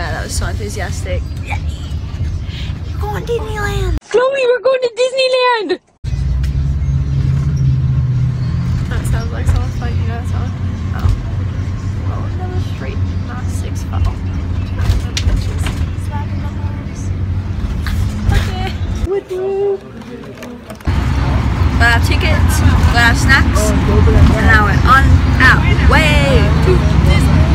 enthusiastic. Yay! We're going to Disneyland! Chloe, we're going to Disneyland! That sounds like someone fighting outside. Oh. Well, another street. Not six fell. Okay. Got our tickets, got our snacks, and now we're on our way to Disneyland.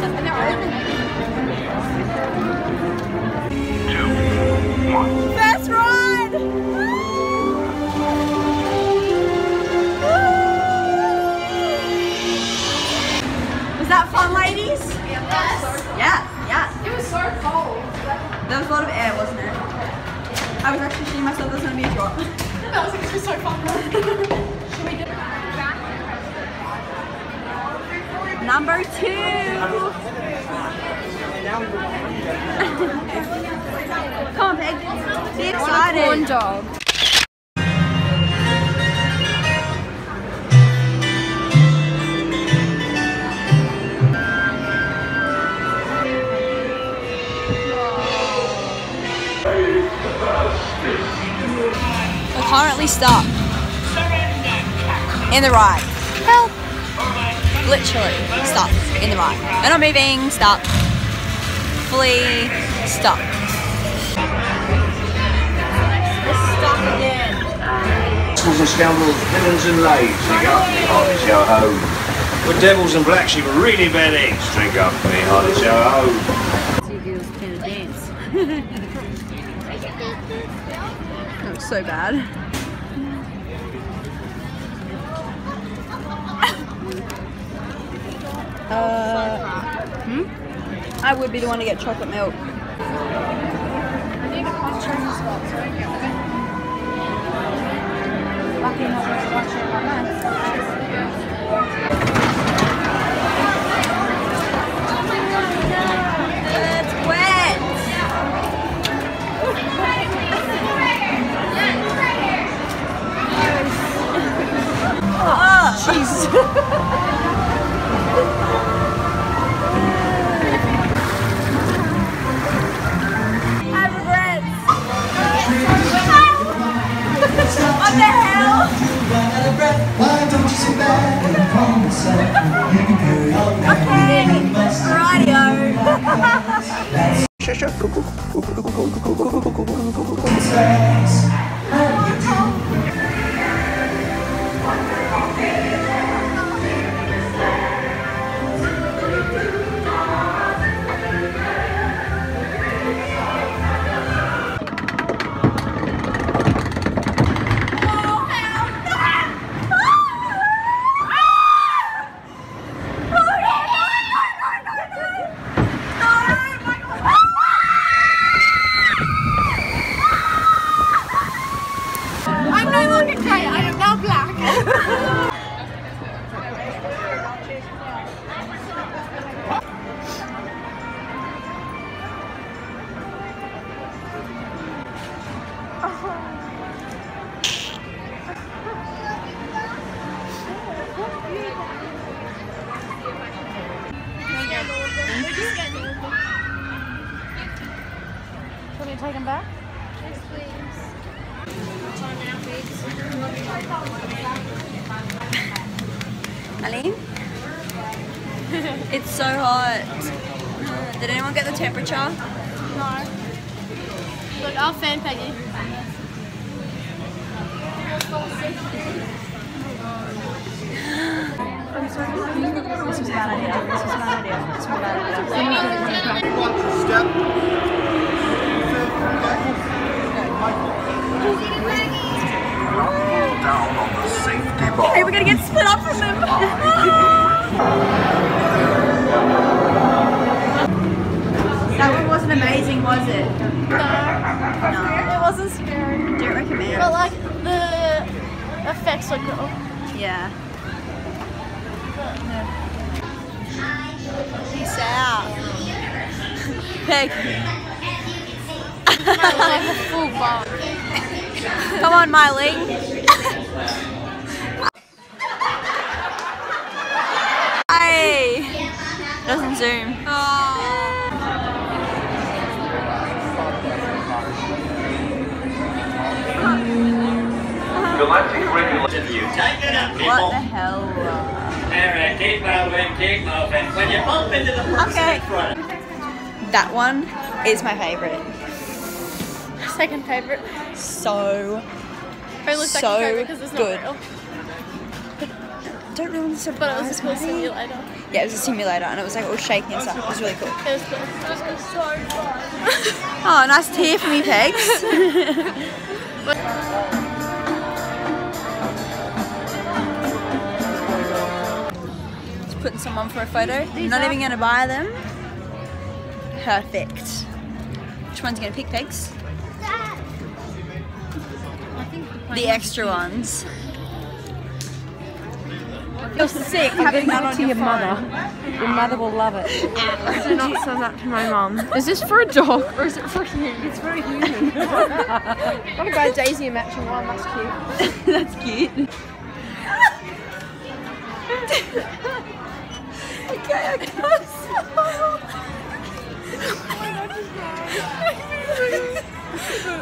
Literally obsessed with their Best ride! Was that fun, ladies? Yes. Yeah, yeah. It was so cold. There was a lot of air, wasn't it? I was actually seeing myself there's gonna be a drop. That was actually so fun. Should we do Number two. Come on, Peg. Be excited. corn dog. We're currently stuck in the ride. Help! Literally stop in the ride. We're not moving. stop. Flee, stop. We're stuck again. Fools and scoundrels, villains and knaves, drink up me hearty show ho. We're devils and black sheep are really bad eggs, drink up me hearty show ho. See girls can dance. that was so bad. Uh, hmm? I would be the one to get chocolate milk. I I'm Aline? it's so hot. Did anyone get the temperature? No. Look, I'll fan Peggy. This was a bad idea. This was a bad idea. This was a bad idea. Down on the safety bar. Hey, we're gonna get split up from them. that one wasn't amazing was it? No, No. it wasn't scary. Don't recommend. But like the effects were cool. Yeah. Peace out. Peg. like a full bar. Come on, Miley. Hey. Doesn't zoom. Galactic regulation. You take it up, What the hell? Alright, keep moving, keep moving. When you bump into the person Okay. front, That one is my favorite. Second favorite. So Only second So favorite because it's not good. real. don't ruin the surprise. But it was a cool simulator. Yeah, it was a simulator and it was like all shaking and stuff. It was really cool. It was cool. It was cool. so fun. Oh, nice to hear from you, Pegs. Putting someone for a photo. Not even going to buy them. Perfect. Which one's going to pick, Pegs? The extra ones. You're sick having that on your mother. Your mother will love it. Do not send that to my mum. Is this for a dog or is it for you? It's for a human. I'm gonna buy Daisy a matching one. That's cute. That's cute. okay, I can't stop.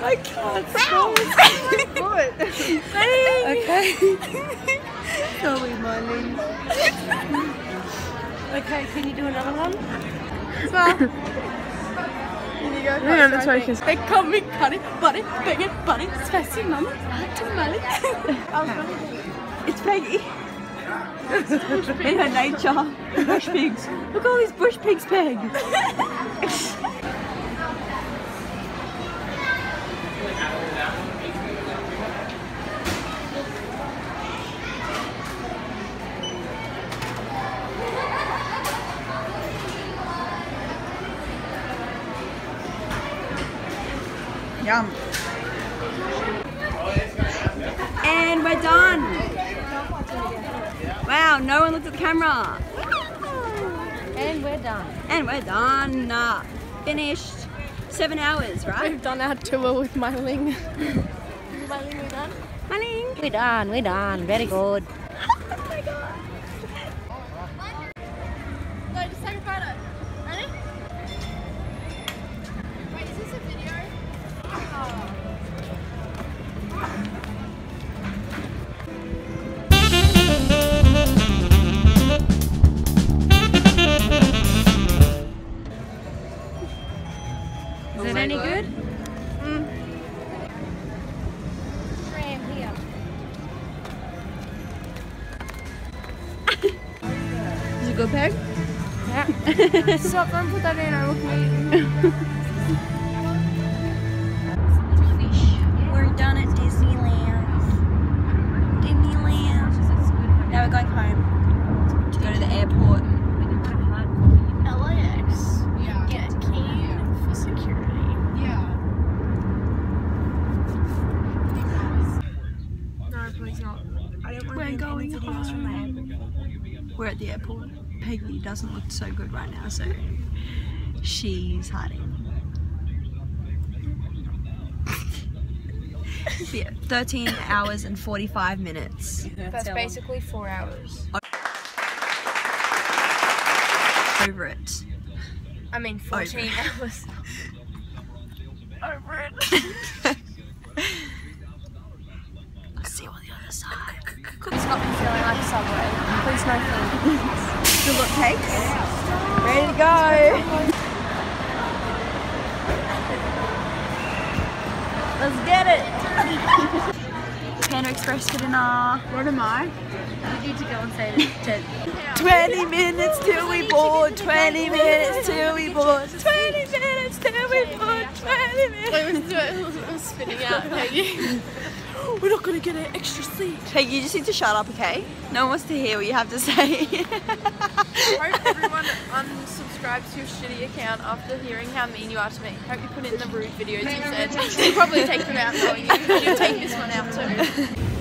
I can't stop. What? okay. Sorry, Molly. Okay, can you do another one? Hang on, let's focus. They call me Cuddy, Buddy, Biggie, Buddy, Spicy Mama, Tamale. It's Peggy. In her nature. Bush pigs. Look at all these bush pigs, Peg. Yum. And we're done. Wow, no one looked at the camera. And we're done. And we're done. Uh, finished. Seven hours, right? We've done our tour with Myling. Myling, we done? Honey. We're done. We're done. Very good. No, Good, Peg? Stop, don't put that in. I mean. We're done at Disneyland. Disneyland. Now we're going home to go to the airport. LAX. Yeah. Get keen for security. Yeah. No, please not. I don't want We're going home. We're at the airport. Peggy doesn't look so good right now, so she's hiding. yeah, 13 hours and 45 minutes. That's basically four hours. Over it. I mean, 14 hours. Over it. What the side. Stop me feeling like a subway. Please no food. Good look, cakes. Ready to go. Let's get it. Panda Express for dinner. What am I? You need to go and say it. 20 minutes till we board. 20 minutes till we board. 20 minutes till we board. 20 minutes. Wait, let's do it. It was spitting out, Peggy. we're not gonna get an extra seat. Hey, you just need to shut up, okay? No one wants to hear what you have to say. I Hope everyone unsubscribes to your shitty account after hearing how mean you are to me. Hope you put in the rude videos you said. You'll probably take them out knowing you. You'll take this one out too.